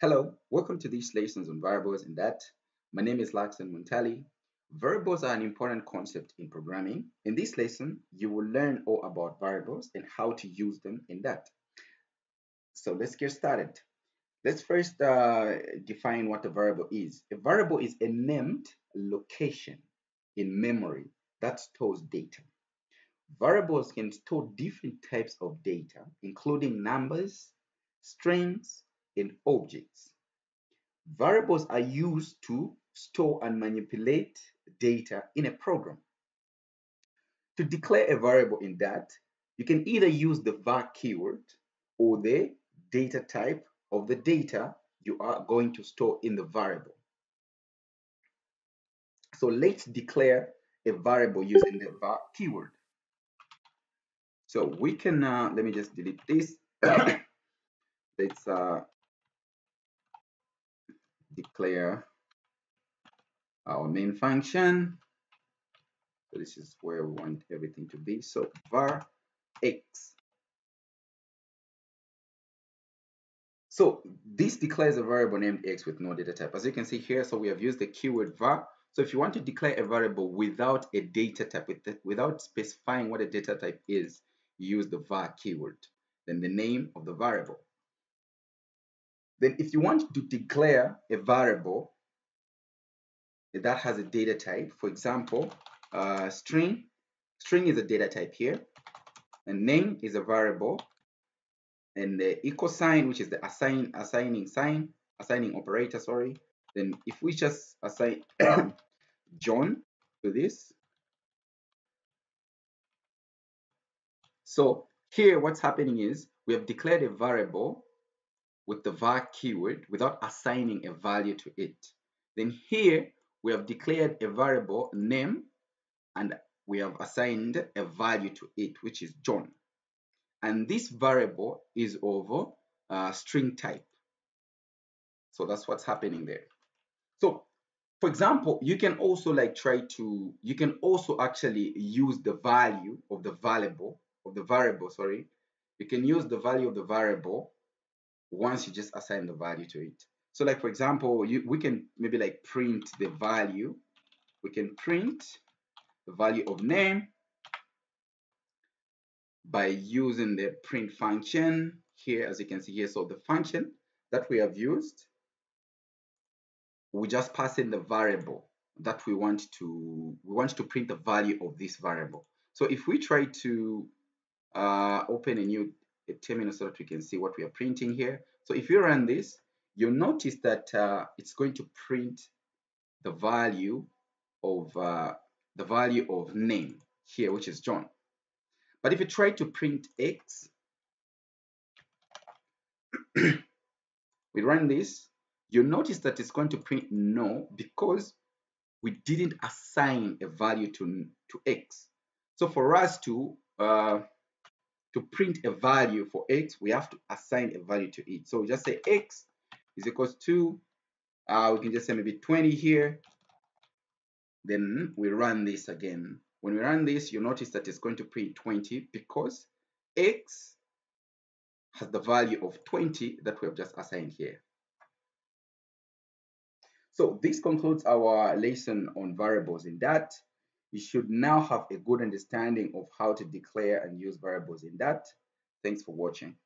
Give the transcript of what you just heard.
Hello, welcome to these lessons on variables in Dart. My name is Laxon Montali. Variables are an important concept in programming. In this lesson, you will learn all about variables and how to use them in Dart. So let's get started. Let's first uh, define what a variable is. A variable is a named location in memory that stores data. Variables can store different types of data, including numbers, strings, and objects. Variables are used to store and manipulate data in a program. To declare a variable in Dart, you can either use the var keyword or the data type of the data you are going to store in the variable. So let's declare a variable using the var keyword. So we can, uh, let me just delete this. let's uh, declare our main function. So this is where we want everything to be. So var x. So this declares a variable named x with no data type. As you can see here, so we have used the keyword var. So if you want to declare a variable without a data type, without specifying what a data type is, use the var keyword, then the name of the variable. Then if you want to declare a variable that has a data type, for example, uh, string, string is a data type here, and name is a variable, and the equal sign, which is the assign assigning sign, assigning operator, sorry, then if we just assign John to this, So here what's happening is we have declared a variable with the var keyword without assigning a value to it. Then here we have declared a variable name and we have assigned a value to it which is John. And this variable is of uh, string type. So that's what's happening there. So for example, you can also like try to, you can also actually use the value of the variable of the variable, sorry, you can use the value of the variable once you just assign the value to it. So like for example, you, we can maybe like print the value. We can print the value of name by using the print function here as you can see here. So the function that we have used, we just pass in the variable that we want to we want to print the value of this variable. So if we try to uh, open a new a terminal so that we can see what we are printing here. So if you run this, you'll notice that uh, it's going to print the value of uh, the value of name here, which is John. But if you try to print X, we run this, you'll notice that it's going to print null because we didn't assign a value to, to X. So for us to uh, to print a value for x, we have to assign a value to it. So we just say x is equals to, uh, we can just say maybe 20 here. Then we run this again. When we run this, you notice that it's going to print 20 because x has the value of 20 that we have just assigned here. So this concludes our lesson on variables in Dart you should now have a good understanding of how to declare and use variables in Dart. Thanks for watching.